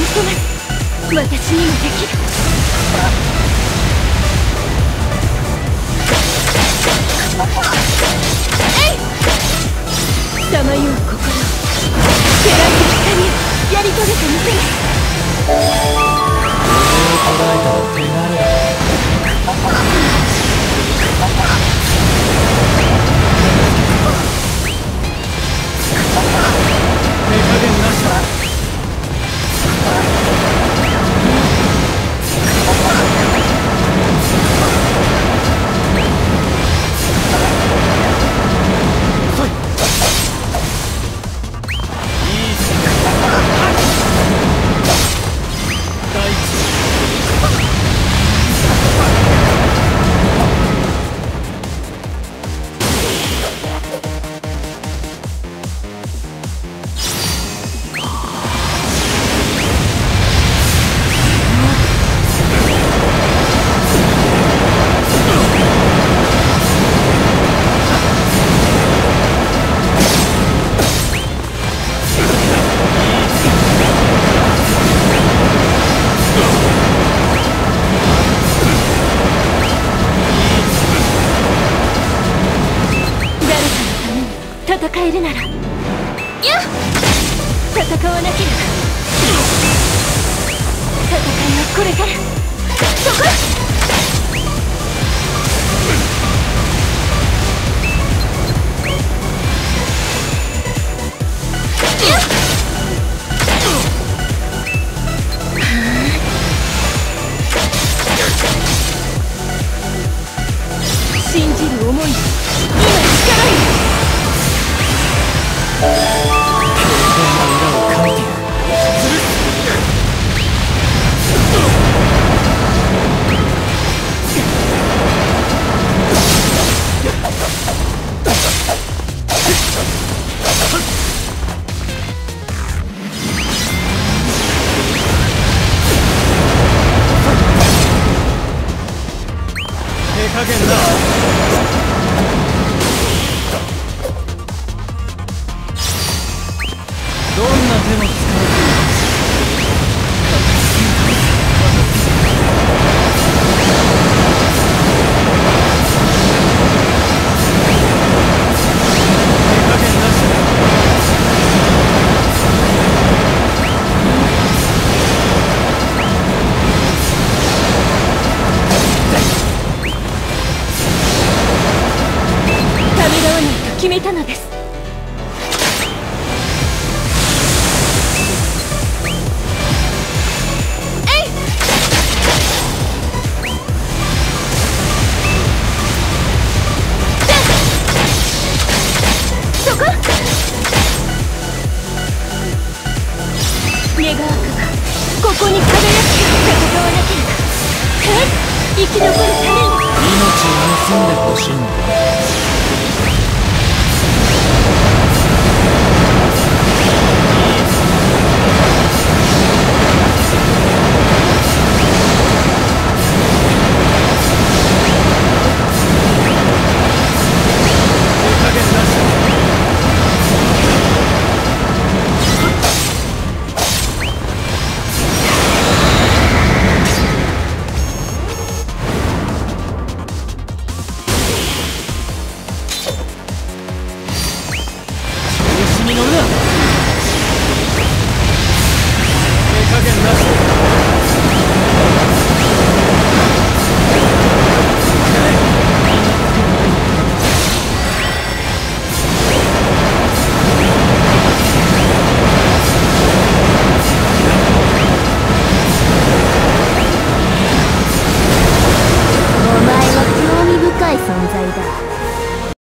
ってみせます私にもできるえいさまよう心を照らす光をやり遂げてみせますを捉えたら手慣れ戦えるなら。やっ戦わなければ。戦いはこれから。そこ。加減だ 決めたのです。えい！そこ！願わくばここに輝きが戦わなければはい！生き残るために。命を盗んでほしいんだ。